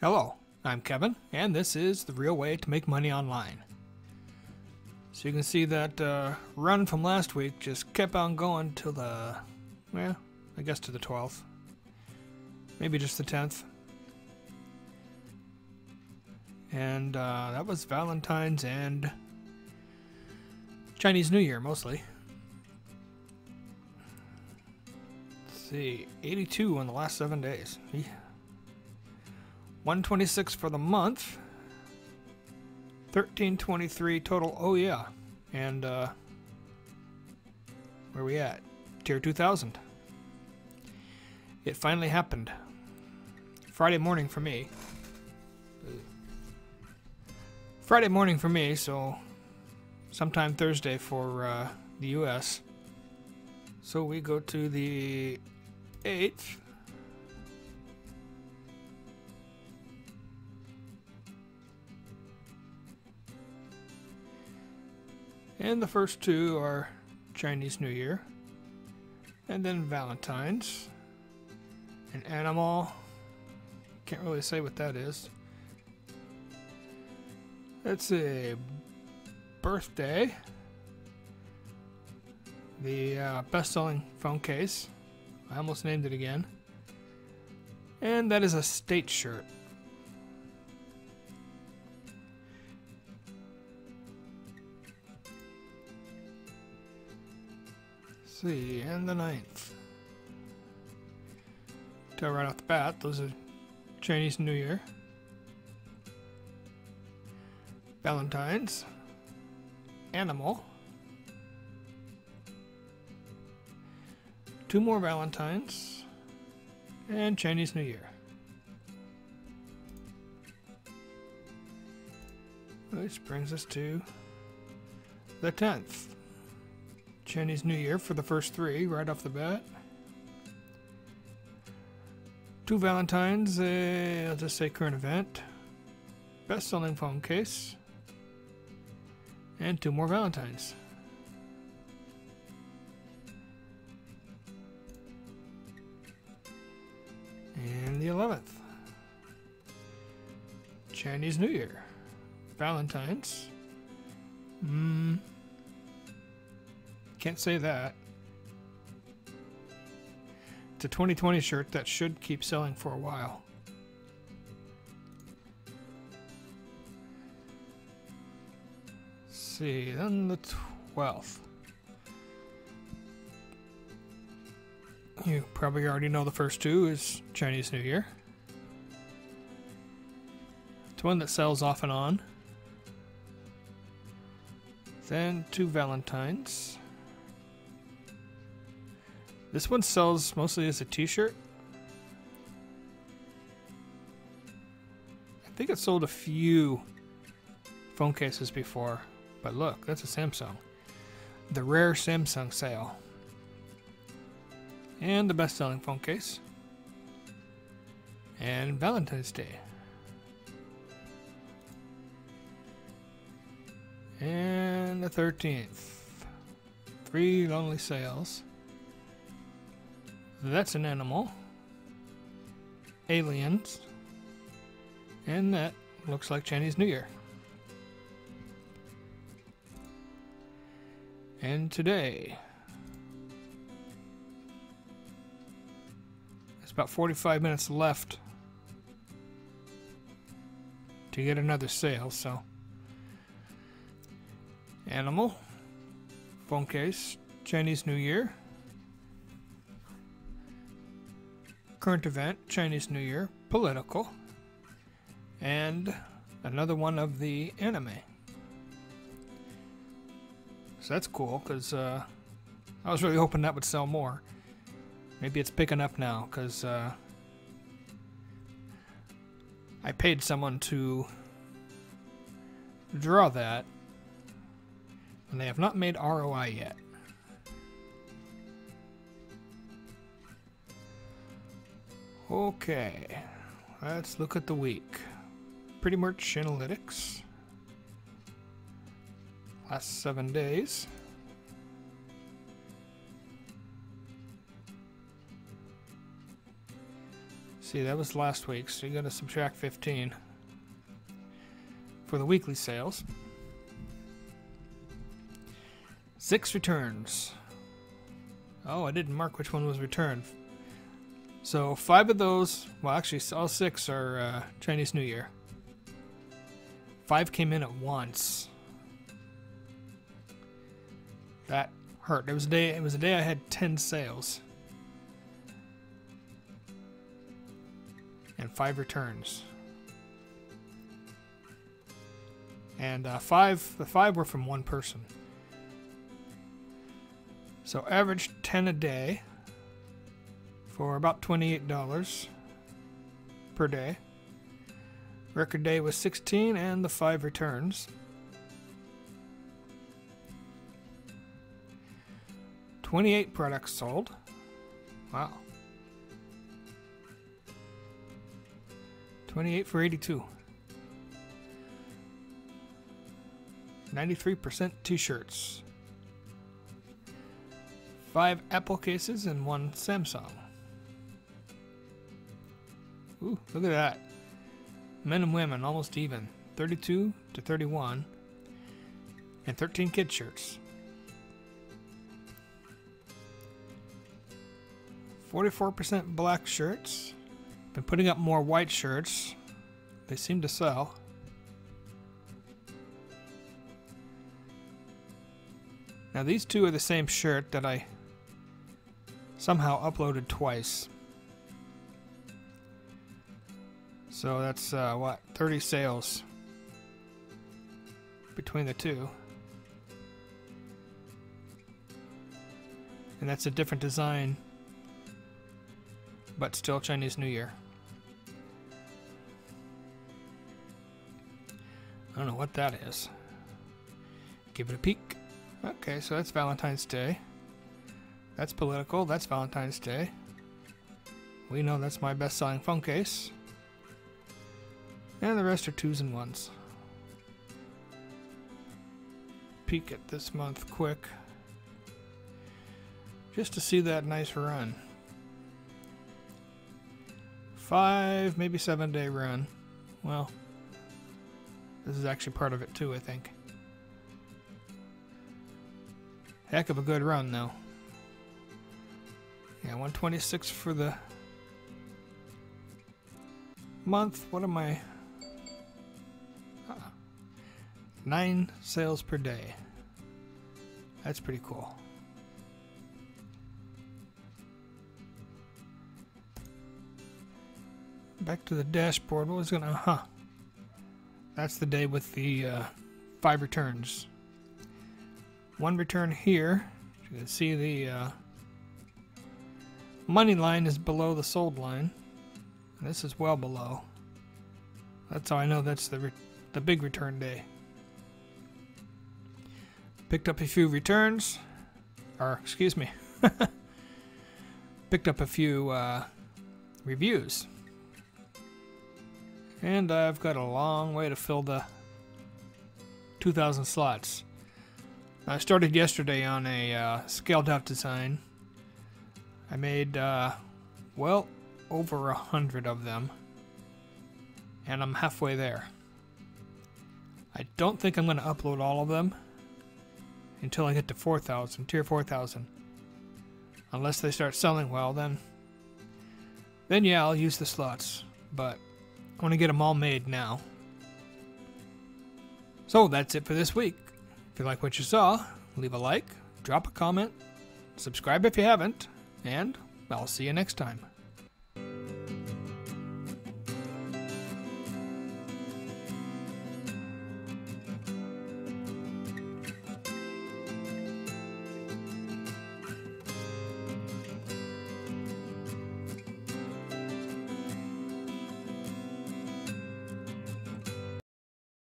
Hello, I'm Kevin, and this is the real way to make money online. So you can see that uh, run from last week just kept on going till the, well, I guess to the 12th. Maybe just the 10th. And uh, that was Valentine's and Chinese New Year mostly. Let's see, 82 in the last seven days. Eeh. 126 for the month. 1323 total. Oh yeah. And uh where we at? Tier 2000. It finally happened. Friday morning for me. Friday morning for me, so sometime Thursday for uh, the US. So we go to the 8th. And the first two are Chinese New Year. And then Valentine's. An animal. Can't really say what that is. That's a birthday. The uh, best selling phone case. I almost named it again. And that is a state shirt. See, and the ninth. Tell right off the bat, those are Chinese New Year. Valentine's. Animal. Two more Valentines. And Chinese New Year. Which brings us to the 10th. Chinese New Year for the first three right off the bat. Two Valentines, uh, I'll just say current event. Best selling phone case. And two more Valentines. And the 11th. Chinese New Year. Valentine's. Mmm. Can't say that. It's a 2020 shirt that should keep selling for a while. Let's see, then the 12th. You probably already know the first two is Chinese New Year. It's one that sells off and on. Then two Valentines. This one sells mostly as a t-shirt. I think it sold a few phone cases before, but look, that's a Samsung. The rare Samsung sale. And the best-selling phone case. And Valentine's Day. And the 13th. Three lonely sales. That's an animal. Aliens. And that looks like Chinese New Year. And today, it's about 45 minutes left to get another sale, so. Animal, phone case, Chinese New Year. Current event, Chinese New Year, political, and another one of the anime. So that's cool because uh, I was really hoping that would sell more. Maybe it's picking up now because uh, I paid someone to draw that, and they have not made ROI yet. Okay, let's look at the week. Pretty Merch analytics. Last seven days. See, that was last week, so you gotta subtract 15 for the weekly sales. Six returns. Oh, I didn't mark which one was returned. So five of those, well, actually, all six are uh, Chinese New Year. Five came in at once. That hurt. It was a day. It was a day I had ten sales and five returns. And uh, five, the five were from one person. So average 10 a day for about $28 per day. Record day was 16 and the 5 returns. 28 products sold. Wow. 28 for 82. 93% t-shirts. 5 Apple cases and 1 Samsung. Ooh, look at that. Men and women almost even. 32 to 31. And 13 kid shirts. 44% black shirts. Been putting up more white shirts. They seem to sell. Now these two are the same shirt that I somehow uploaded twice. So that's uh, what 30 sales between the two. And that's a different design, but still Chinese New Year. I don't know what that is. Give it a peek. Okay, so that's Valentine's Day. That's political. That's Valentine's Day. We know that's my best selling phone case. And the rest are twos and ones. Peek at this month quick. Just to see that nice run. Five, maybe seven day run. Well, this is actually part of it too, I think. Heck of a good run, though. Yeah, 126 for the month. What am I? Nine sales per day. That's pretty cool. Back to the dashboard. What was gonna? Huh. That's the day with the uh, five returns. One return here. You can see the uh, money line is below the sold line. This is well below. That's how I know that's the the big return day. Picked up a few returns, or excuse me, picked up a few uh, reviews. And I've got a long way to fill the 2,000 slots. I started yesterday on a uh, scaled up design. I made, uh, well, over a hundred of them. And I'm halfway there. I don't think I'm going to upload all of them until I get to 4,000, tier 4,000. Unless they start selling well, then, then yeah, I'll use the slots. But I want to get them all made now. So that's it for this week. If you like what you saw, leave a like, drop a comment, subscribe if you haven't, and I'll see you next time.